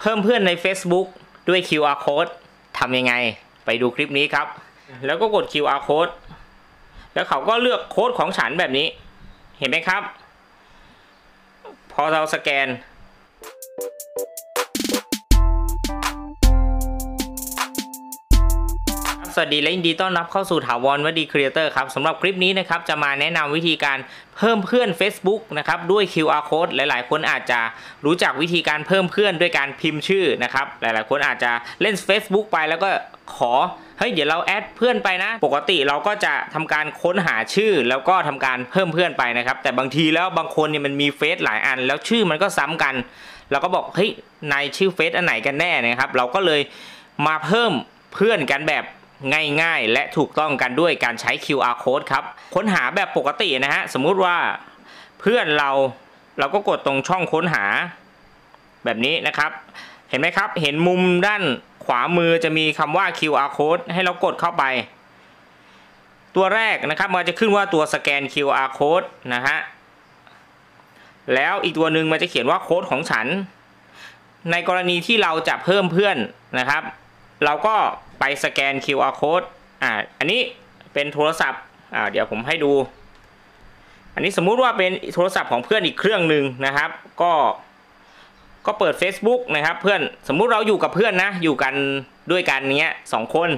เพิ่มเพื่อนใน Facebook ด้วย QR code ทำยังไง ไปดูคลิปนี้ครับ แล้วก็กด QR code แล้วเขาก็เลือกโค้ดของฉันแบบนี้ เห็นไหมครับ พอเราสแกน สวัสดีและยินดีต้อนรับเข้าสู่ถาวรวดีครีเอเตอร์ครับสำหรับคลิปนี้นะครับจะมาแนะนำวิธีการเพิ่มเพื่อน Facebook นะครับด้วย QR code หลายๆ คนอาจจะรู้จักวิธีการเพิ่มเพื่อนด้วยการพิมพ์ชื่อนะครับหลายๆ คนอาจจะเล่น Facebook ไปแล้วก็ขอเฮ้ยเดี๋ยวเราแอดเพื่อนไปนะ ปกติเราก็จะทำการค้นหาชื่อ แล้วก็ทำการเพิ่มเพื่อนไปนะครับแต่บางทีแล้วบางคนเนี่ยมันมีเฟซหลายอัน แล้วชื่อมันก็ซ้ำกันเราก็บอกเฮ้ยนายชื่อเฟซอันไหนกันแน่นะครับ เราก็เลยมาเพิ่มเพื่อนกันแบบ ง่ายๆ และถูกต้องกันด้วยการใช้ QR code ครับ ค้นหาแบบปกตินะฮะ สมมุติว่าเพื่อนเราเราก็กดตรงช่องค้นหา แบบนี้นะครับ เห็นไหมครับ เห็นมุมด้านขวามือจะมีคำว่า QR code ให้เรากดเข้าไป ตัวแรกนะครับมันจะขึ้นว่าตัวสแกน QR code นะฮะ แล้วอีกตัวหนึ่งมันจะเขียนว่าโค้ดของฉัน ในกรณีที่เราจะเพิ่มเพื่อนนะครับ เราก็ไปสแกน QR code อ่าอันนี้เป็นโทรศัพท์อ่าเดี๋ยวผมให้ดู อันนี้สมมุติว่าเป็นโทรศัพท์ของเพื่อนอีกเครื่องหนึ่งนะครับ ก็ก็เปิด Facebook นะครับ เพื่อนสมมุติเราอยู่กับเพื่อนนะ อยู่กันด้วยกันเนี้ยสองคน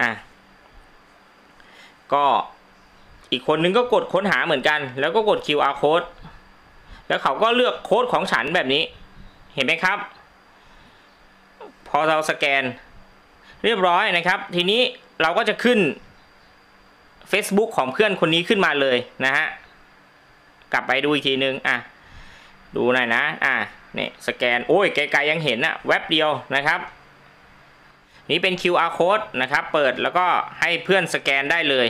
อะก็อีกคนนึงก็กดค้นหาเหมือนกัน แล้วก็กด QR code แล้วเขาก็เลือกโค้ดของฉันแบบนี้ เห็นไหมครับ พอเราสแกน เรียบร้อยนะครับ ทีนี้เราก็จะขึ้น Facebook ของเพื่อนคนนี้ขึ้นมาเลยนะฮะ กลับไปดูอีกทีนึงอะ ดูหน่อยนะ อะนี่สแกน โอ้ยไกลๆยังเห็นอะแวบเดียวนะครับ นี่เป็น QR code นะครับ เปิดแล้วก็ให้เพื่อนสแกนได้เลย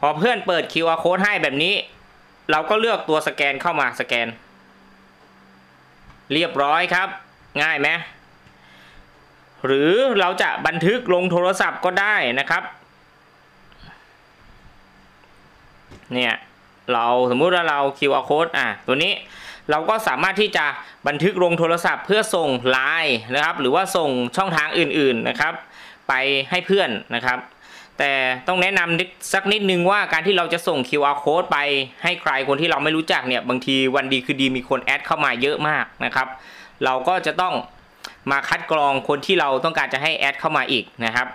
พอเพื่อนเปิด QR code ให้แบบนี้ เราก็เลือกตัวสแกนเข้ามาสแกน เรียบร้อยครับ ง่ายไหม หรือเราจะบันทึกลงโทรศัพท์ก็ได้นะครับเนี่ยเราสมมุติว่าเรา QR code อะตัวนี้เราก็สามารถที่จะบันทึกลงโทรศัพท์เพื่อส่งไลน์นะครับ หรือว่าส่งช่องทางอื่นๆนะครับ ไปให้เพื่อนนะครับ แต่ต้องแนะนำสักนิดนึงว่าการที่เราจะส่ง QR code ไปให้ใครคนที่เราไม่รู้จักเนี่ยบางทีวันดีคือดีมีคนแอดเข้ามาเยอะมากนะครับ เราก็จะต้อง มาคัดกรองคนที่เราต้องการจะให้แอดเข้ามาอีกนะครับ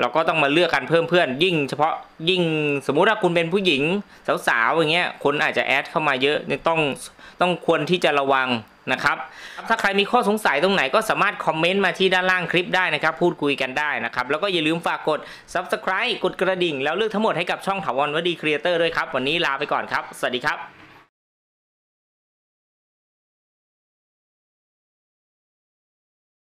เราก็ต้องมาเลือกกันเพิ่มเพื่อนยิ่งเฉพาะยิ่งสมมุติว่าคุณเป็นผู้หญิงสาวๆอย่างเงี้ยคนอาจจะแอดเข้ามาเยอะเนี่ยต้องต้องควรที่จะระวังนะครับ ถ้าใครมีข้อสงสัยตรงไหนก็สามารถคอมเมนต์มาที่ด้านล่างคลิปได้นะครับ พูดคุยกันได้นะครับ แล้วก็อย่าลืมฝากกด subscribe กดกระดิ่ง แล้วเลือกทั้งหมดให้กับช่องถาวรวดีครีเอเตอร์ด้วยครับ วันนี้ลาไปก่อนครับ สวัสดีครับ